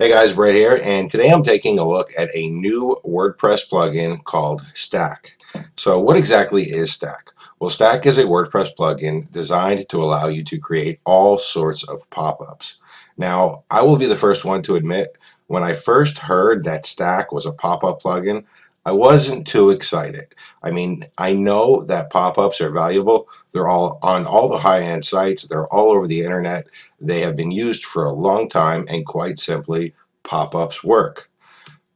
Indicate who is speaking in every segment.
Speaker 1: Hey guys, Brett here, and today I'm taking a look at a new WordPress plugin called Stakk. So what exactly is Stakk? Well, Stakk is a WordPress plugin designed to allow you to create all sorts of pop-ups. Now, I will be the first one to admit, when I first heard that Stakk was a pop-up plugin, I wasn't too excited. I mean, I know that pop-ups are valuable. They're all on all the high-end sites. They're all over the internet. They have been used for a long time and quite simply, pop-ups work.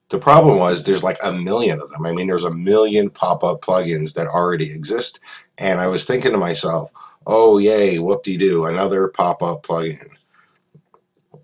Speaker 1: The problem was there's like a million of them. I mean, there's a million pop-up plugins that already exist. And I was thinking to myself, oh yay, whoop-de-doo, another pop-up plugin.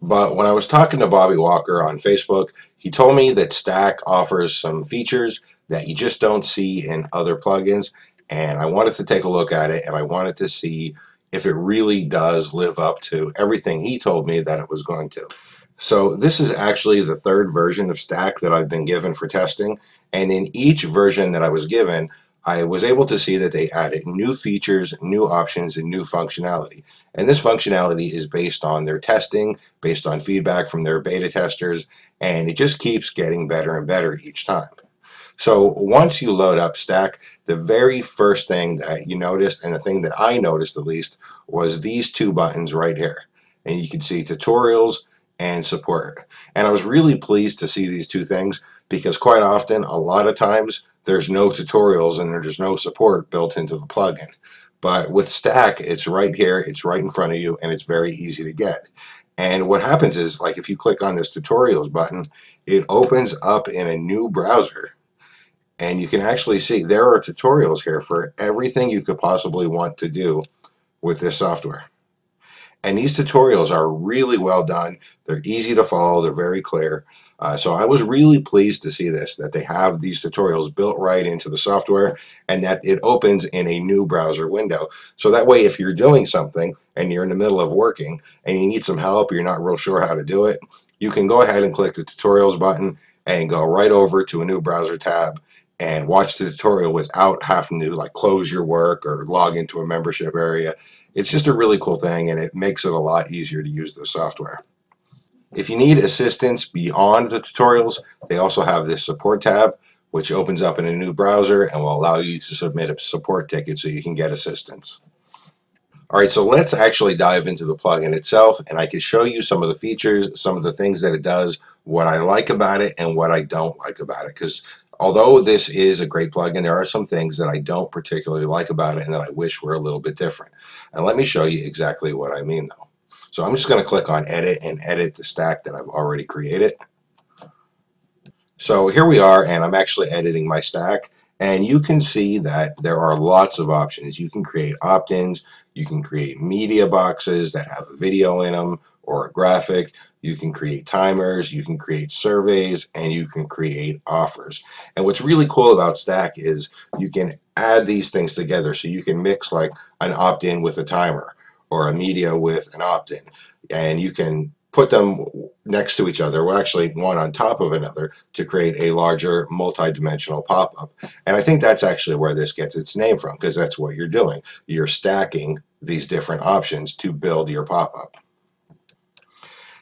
Speaker 1: But when I was talking to Bobby Walker on Facebook, he told me that Stakk offers some features that you just don't see in other plugins. And I wanted to take a look at it and I wanted to see if it really does live up to everything he told me that it was going to. So this is actually the third version of Stakk that I've been given for testing. And in each version that I was given, I was able to see that they added new features, new options, and new functionality. And this functionality is based on their testing, based on feedback from their beta testers, and it just keeps getting better and better each time. So once you load up Stakk, the very first thing that you noticed, and the thing that I noticed at least, was these two buttons right here. And you can see tutorials and support. And I was really pleased to see these two things because quite often, a lot of times, there's no tutorials and there's no support built into the plugin. But with Stakk, it's right here, it's right in front of you, and it's very easy to get. And what happens is, like if you click on this tutorials button, it opens up in a new browser. And you can actually see there are tutorials here for everything you could possibly want to do with this software. And these tutorials are really well done. They're easy to follow. They're very clear. Uh, so I was really pleased to see this, that they have these tutorials built right into the software and that it opens in a new browser window. So that way, if you're doing something and you're in the middle of working and you need some help, you're not real sure how to do it, you can go ahead and click the tutorials button and go right over to a new browser tab and watch the tutorial without having to like close your work or log into a membership area. It's just a really cool thing and it makes it a lot easier to use the software. If you need assistance beyond the tutorials, they also have this support tab which opens up in a new browser and will allow you to submit a support ticket so you can get assistance. Alright, so let's actually dive into the plugin itself and I can show you some of the features, some of the things that it does, what I like about it and what I don't like about it because although this is a great plugin, there are some things that I don't particularly like about it and that I wish were a little bit different. And let me show you exactly what I mean though. So I'm just going to click on edit and edit the stack that I've already created. So here we are and I'm actually editing my stack and you can see that there are lots of options. You can create opt-ins, you can create media boxes that have a video in them or a graphic. You can create timers, you can create surveys, and you can create offers. And what's really cool about Stakk is you can add these things together. So you can mix like an opt-in with a timer or a media with an opt-in. And you can put them next to each other, well actually one on top of another to create a larger multi-dimensional pop-up. And I think that's actually where this gets its name from because that's what you're doing. You're stacking these different options to build your pop-up.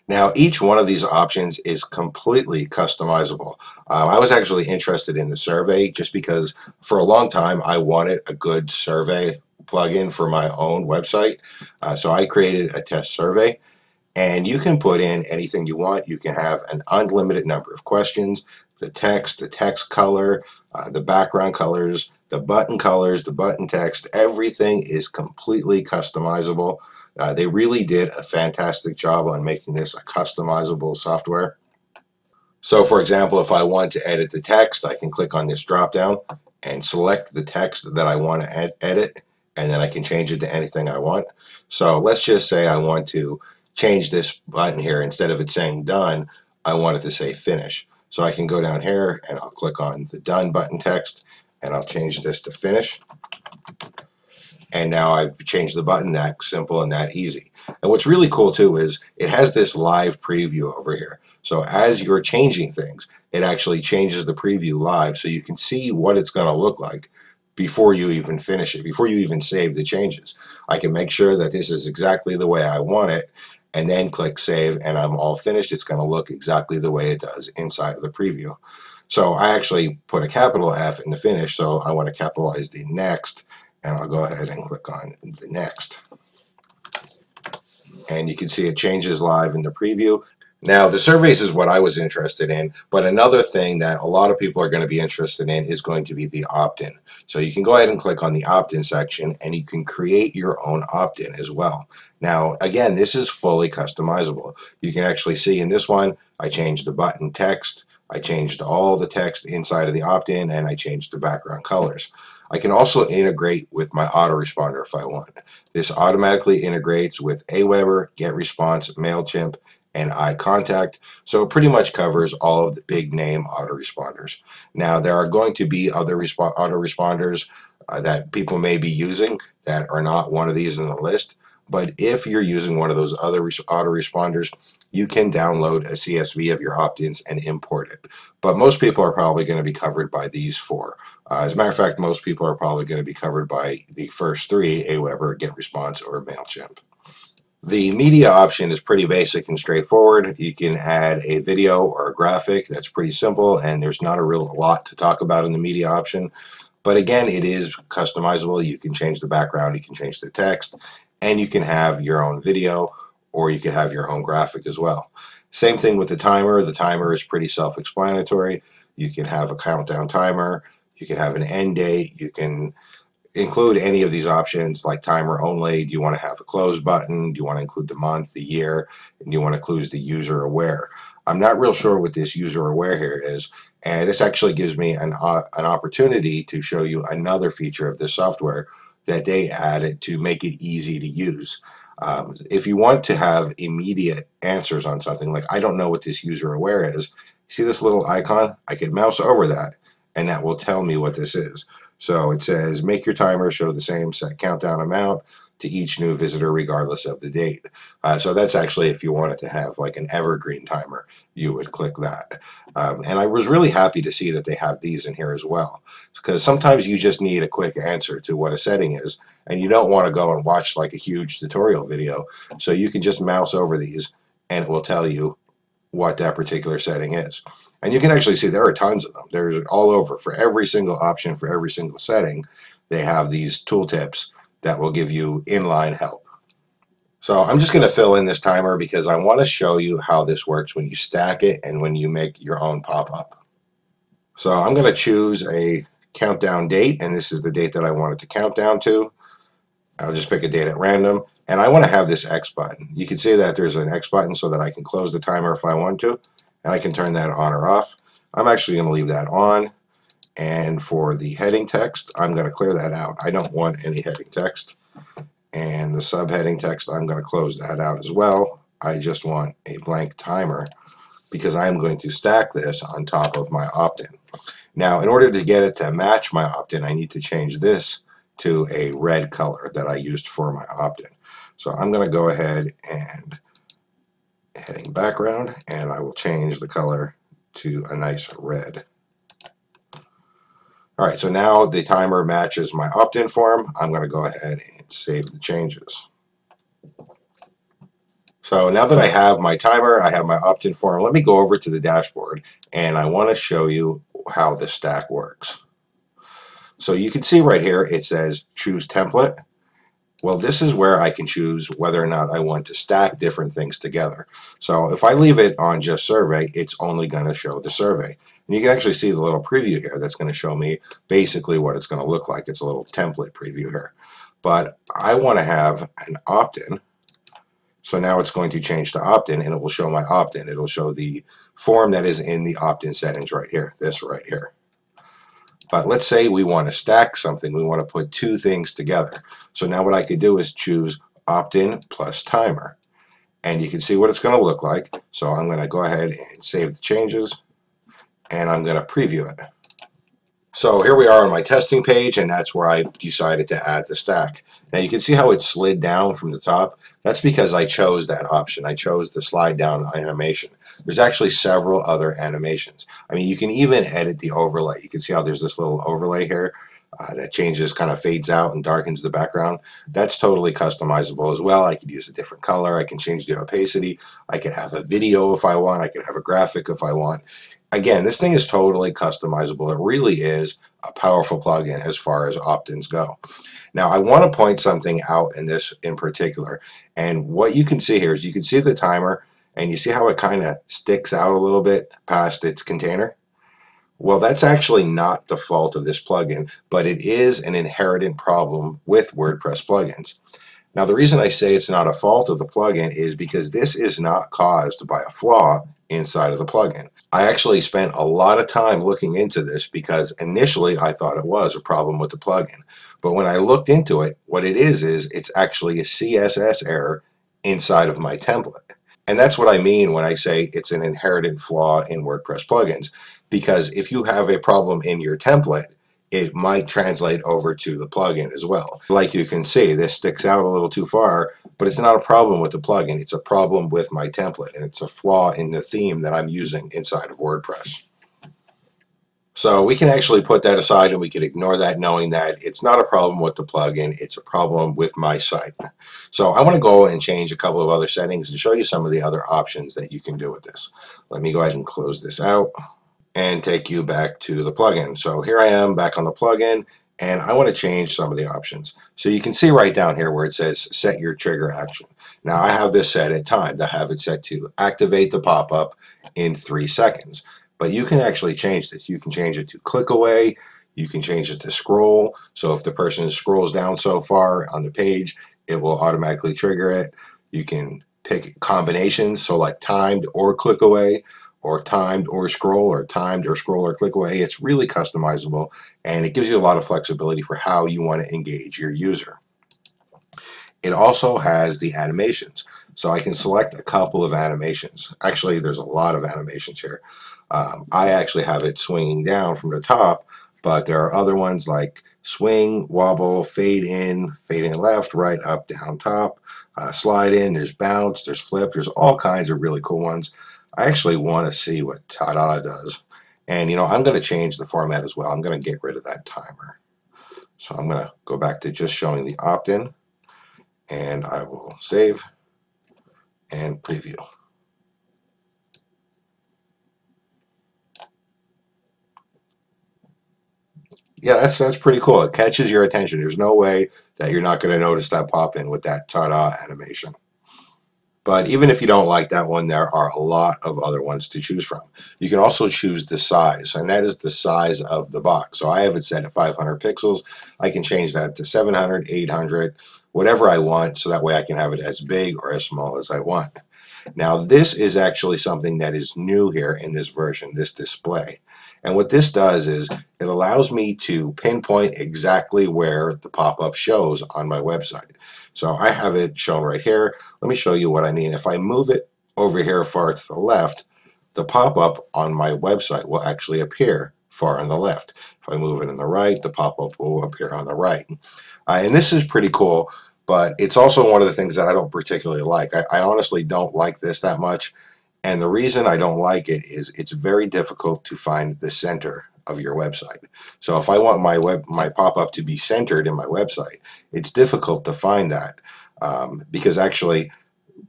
Speaker 1: Now, each one of these options is completely customizable. Um, I was actually interested in the survey just because for a long time I wanted a good survey plugin for my own website. Uh, so I created a test survey and you can put in anything you want. You can have an unlimited number of questions, the text, the text color, uh, the background colors, the button colors, the button text, everything is completely customizable. Uh, they really did a fantastic job on making this a customizable software. So for example, if I want to edit the text, I can click on this drop down and select the text that I want to ed edit and then I can change it to anything I want. So let's just say I want to change this button here. Instead of it saying done, I want it to say finish. So I can go down here and I'll click on the done button text and I'll change this to finish and now I've changed the button that simple and that easy. And what's really cool too is it has this live preview over here. So as you're changing things, it actually changes the preview live so you can see what it's going to look like before you even finish it, before you even save the changes. I can make sure that this is exactly the way I want it and then click save and I'm all finished. It's going to look exactly the way it does inside of the preview. So I actually put a capital F in the finish, so I want to capitalize the next, and I'll go ahead and click on the next. And you can see it changes live in the preview. Now, the surveys is what I was interested in, but another thing that a lot of people are going to be interested in is going to be the opt-in. So you can go ahead and click on the opt-in section and you can create your own opt-in as well. Now, again, this is fully customizable. You can actually see in this one, I changed the button text, I changed all the text inside of the opt-in, and I changed the background colors. I can also integrate with my autoresponder if I want. This automatically integrates with Aweber, GetResponse, MailChimp, and iContact. So it pretty much covers all of the big name autoresponders. Now there are going to be other autoresponders uh, that people may be using that are not one of these in the list. But if you're using one of those other autoresponders, you can download a CSV of your opt-ins and import it. But most people are probably going to be covered by these four. Uh, as a matter of fact, most people are probably going to be covered by the first three, Aweber, GetResponse, or MailChimp. The media option is pretty basic and straightforward. You can add a video or a graphic. That's pretty simple, and there's not a real lot to talk about in the media option. But again, it is customizable. You can change the background, you can change the text, and you can have your own video or you can have your own graphic as well. Same thing with the timer. The timer is pretty self-explanatory. You can have a countdown timer. You can have an end date. You can include any of these options like timer only. Do you want to have a close button? Do you want to include the month, the year? And do you want to include the user aware? I'm not real sure what this user aware here is. And this actually gives me an, uh, an opportunity to show you another feature of this software that they added to make it easy to use. Um, if you want to have immediate answers on something, like I don't know what this user aware is, see this little icon? I can mouse over that and that will tell me what this is. So it says make your timer show the same set countdown amount to each new visitor regardless of the date. Uh, so that's actually if you wanted to have like an evergreen timer, you would click that. Um, and I was really happy to see that they have these in here as well. Because sometimes you just need a quick answer to what a setting is and you don't want to go and watch like a huge tutorial video. So you can just mouse over these and it will tell you what that particular setting is. And you can actually see there are tons of them. There's all over for every single option for every single setting. They have these tooltips that will give you inline help. So I'm just going to fill in this timer because I want to show you how this works when you stack it and when you make your own pop-up. So I'm going to choose a countdown date and this is the date that I want it to count down to. I'll just pick a date at random and I want to have this X button. You can see that there's an X button so that I can close the timer if I want to and I can turn that on or off. I'm actually going to leave that on and for the heading text, I'm going to clear that out. I don't want any heading text. And the subheading text, I'm going to close that out as well. I just want a blank timer because I'm going to stack this on top of my opt-in. Now, in order to get it to match my opt-in, I need to change this to a red color that I used for my opt-in. So I'm going to go ahead and heading background, and I will change the color to a nice red. All right, so now the timer matches my opt-in form. I'm going to go ahead and save the changes. So now that I have my timer, I have my opt-in form, let me go over to the dashboard and I want to show you how this stack works. So you can see right here it says choose template. Well, this is where I can choose whether or not I want to stack different things together. So if I leave it on just survey, it's only going to show the survey. And you can actually see the little preview here that's going to show me basically what it's going to look like. It's a little template preview here. But I want to have an opt-in. So now it's going to change to opt-in and it will show my opt-in. It'll show the form that is in the opt-in settings right here, this right here. But let's say we want to stack something. We want to put two things together. So now what I could do is choose opt-in plus timer. And you can see what it's going to look like. So I'm going to go ahead and save the changes. And I'm going to preview it. So here we are on my testing page, and that's where I decided to add the stack. Now you can see how it slid down from the top. That's because I chose that option. I chose the slide down animation. There's actually several other animations. I mean, you can even edit the overlay. You can see how there's this little overlay here. Uh, that changes, kind of fades out and darkens the background. That's totally customizable as well. I could use a different color. I can change the opacity. I can have a video if I want. I could have a graphic if I want. Again, this thing is totally customizable. It really is a powerful plugin as far as opt-ins go. Now, I want to point something out in this in particular. And what you can see here is you can see the timer and you see how it kind of sticks out a little bit past its container. Well, that's actually not the fault of this plugin, but it is an inherent problem with WordPress plugins. Now, the reason I say it's not a fault of the plugin is because this is not caused by a flaw inside of the plugin. I actually spent a lot of time looking into this because initially I thought it was a problem with the plugin. But when I looked into it, what it is is it's actually a CSS error inside of my template. And that's what I mean when I say it's an inherent flaw in WordPress plugins. Because if you have a problem in your template, it might translate over to the plugin as well. Like you can see, this sticks out a little too far, but it's not a problem with the plugin. It's a problem with my template, and it's a flaw in the theme that I'm using inside of WordPress. So we can actually put that aside and we can ignore that knowing that it's not a problem with the plugin, it's a problem with my site. So I want to go and change a couple of other settings and show you some of the other options that you can do with this. Let me go ahead and close this out and take you back to the plugin. So here I am back on the plugin and I want to change some of the options. So you can see right down here where it says set your trigger action. Now I have this set at time to have it set to activate the pop-up in three seconds. But you can actually change this. You can change it to click away. You can change it to scroll. So if the person scrolls down so far on the page, it will automatically trigger it. You can pick combinations, so like timed or click away, or timed or scroll, or timed or scroll or click away. It's really customizable and it gives you a lot of flexibility for how you want to engage your user. It also has the animations. So I can select a couple of animations. Actually, there's a lot of animations here. Um, I actually have it swinging down from the top, but there are other ones like swing, wobble, fade in, fade in left, right, up, down, top, uh, slide in, there's bounce, there's flip, there's all kinds of really cool ones. I actually want to see what Tada does. And, you know, I'm going to change the format as well. I'm going to get rid of that timer. So I'm going to go back to just showing the opt-in, and I will save and preview. yeah, that's that's pretty cool. It catches your attention. There's no way that you're not going to notice that pop in with that ta-da animation. But even if you don't like that one, there are a lot of other ones to choose from. You can also choose the size, and that is the size of the box. So I have it set at 500 pixels. I can change that to 700, 800, whatever I want, so that way I can have it as big or as small as I want. Now this is actually something that is new here in this version, this display. And what this does is it allows me to pinpoint exactly where the pop-up shows on my website. So I have it shown right here. Let me show you what I mean. If I move it over here far to the left, the pop-up on my website will actually appear far on the left. If I move it in the right, the pop-up will appear on the right. Uh, and this is pretty cool, but it's also one of the things that I don't particularly like. I, I honestly don't like this that much. And the reason I don't like it is it's very difficult to find the center of your website. So if I want my web my pop-up to be centered in my website, it's difficult to find that um, because actually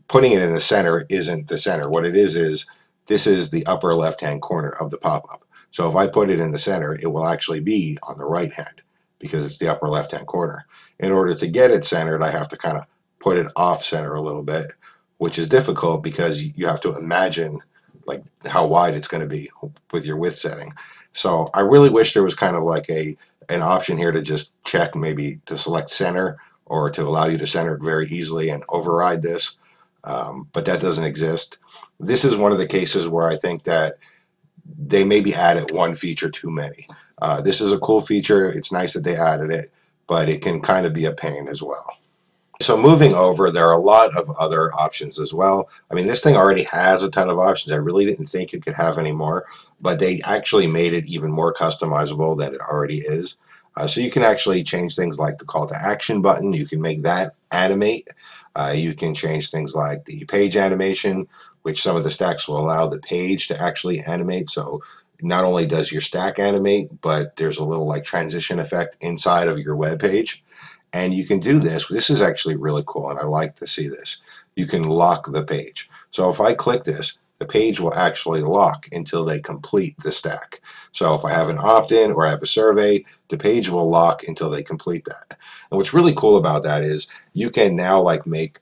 Speaker 1: putting it in the center isn't the center. What it is is this is the upper left-hand corner of the pop-up. So if I put it in the center, it will actually be on the right hand because it's the upper left-hand corner. In order to get it centered, I have to kind of put it off center a little bit which is difficult because you have to imagine like how wide it's going to be with your width setting. So I really wish there was kind of like a an option here to just check maybe to select center or to allow you to center it very easily and override this. Um, but that doesn't exist. This is one of the cases where I think that they maybe added one feature too many. Uh, this is a cool feature. It's nice that they added it, but it can kind of be a pain as well. So moving over, there are a lot of other options as well. I mean, this thing already has a ton of options. I really didn't think it could have any more, but they actually made it even more customizable than it already is. Uh, so you can actually change things like the call to action button. You can make that animate. Uh, you can change things like the page animation, which some of the stacks will allow the page to actually animate. So not only does your stack animate, but there's a little like transition effect inside of your web page. And you can do this. This is actually really cool, and I like to see this. You can lock the page. So if I click this, the page will actually lock until they complete the stack. So if I have an opt-in or I have a survey, the page will lock until they complete that. And what's really cool about that is you can now like make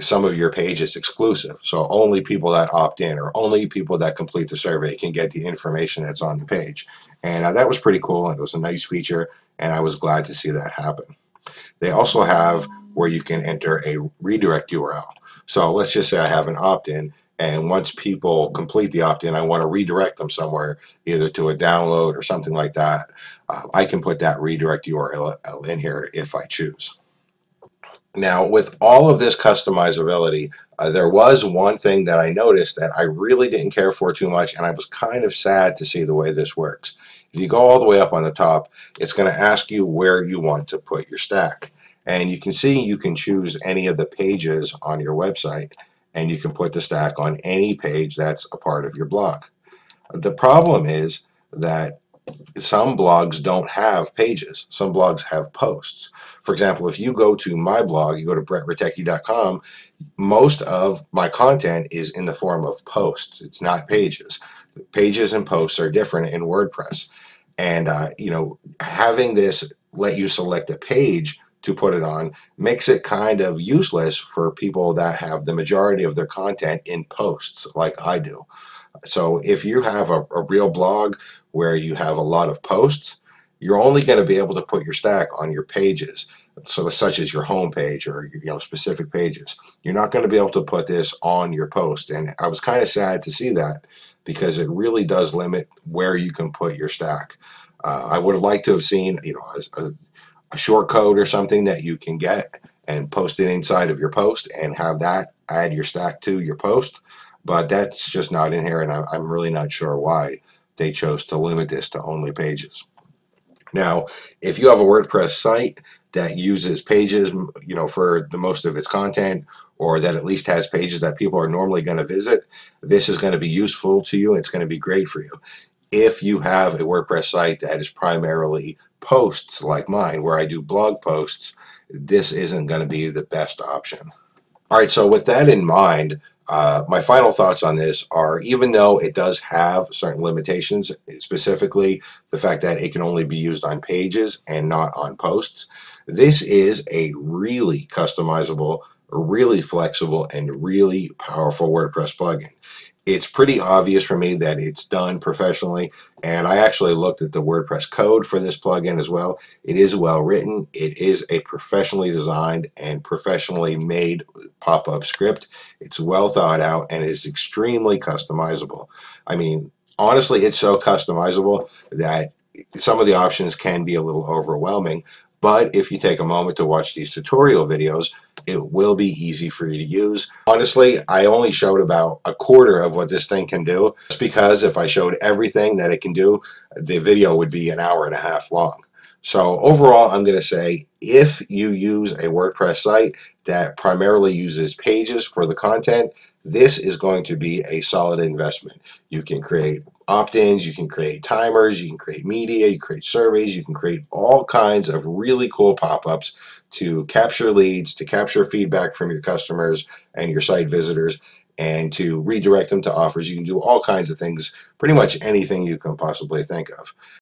Speaker 1: some of your pages exclusive. So only people that opt in or only people that complete the survey can get the information that's on the page. And uh, that was pretty cool and it was a nice feature and I was glad to see that happen. They also have where you can enter a redirect URL. So let's just say I have an opt-in and once people complete the opt-in, I want to redirect them somewhere, either to a download or something like that. Uh, I can put that redirect URL in here if I choose. Now, with all of this customizability, uh, there was one thing that I noticed that I really didn't care for too much, and I was kind of sad to see the way this works. If you go all the way up on the top, it's going to ask you where you want to put your stack. And you can see you can choose any of the pages on your website and you can put the stack on any page that's a part of your blog. The problem is that some blogs don't have pages. Some blogs have posts. For example, if you go to my blog, you go to brettrutecky.com, most of my content is in the form of posts. It's not pages. Pages and posts are different in WordPress. And, uh, you know, having this let you select a page to put it on makes it kind of useless for people that have the majority of their content in posts like I do. So if you have a, a real blog where you have a lot of posts, you're only going to be able to put your stack on your pages so such as your home page or you know specific pages you're not going to be able to put this on your post and I was kind of sad to see that because it really does limit where you can put your stack uh, I would have liked to have seen you know a, a short code or something that you can get and post it inside of your post and have that add your stack to your post. But that's just not in here, and I'm really not sure why they chose to limit this to only pages. Now, if you have a WordPress site that uses pages, you know, for the most of its content, or that at least has pages that people are normally going to visit, this is going to be useful to you. It's going to be great for you. If you have a WordPress site that is primarily posts like mine, where I do blog posts, this isn't going to be the best option. All right, so with that in mind, uh, my final thoughts on this are even though it does have certain limitations, specifically the fact that it can only be used on pages and not on posts, this is a really customizable, really flexible, and really powerful WordPress plugin it's pretty obvious for me that it's done professionally and I actually looked at the WordPress code for this plugin as well. It is well written. It is a professionally designed and professionally made pop-up script. It's well thought out and is extremely customizable. I mean, honestly, it's so customizable that some of the options can be a little overwhelming, but if you take a moment to watch these tutorial videos, it will be easy for you to use. Honestly, I only showed about a quarter of what this thing can do, just because if I showed everything that it can do, the video would be an hour and a half long. So overall, I'm going to say if you use a WordPress site that primarily uses pages for the content, this is going to be a solid investment. You can create opt-ins, you can create timers, you can create media, you create surveys, you can create all kinds of really cool pop-ups to capture leads, to capture feedback from your customers and your site visitors, and to redirect them to offers. You can do all kinds of things, pretty much anything you can possibly think of.